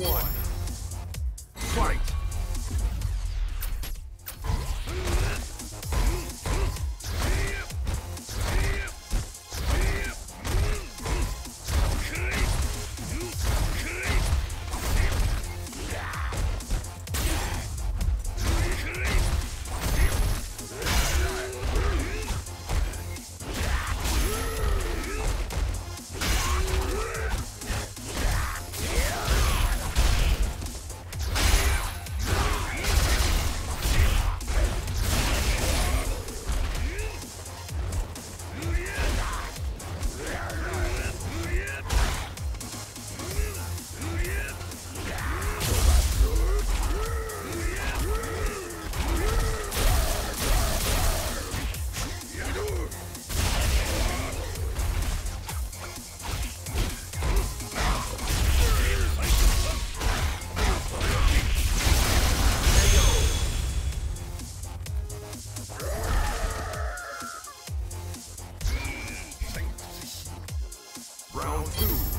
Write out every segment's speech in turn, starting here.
one. Fight! Round two.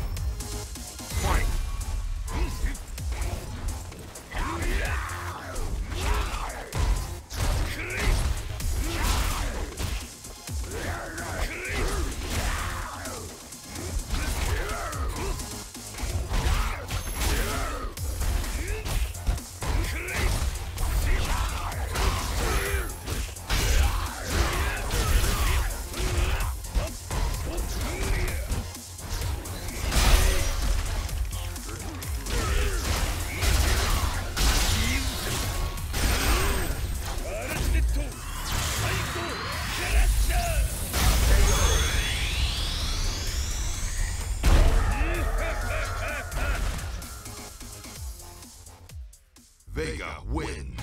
Vega wins.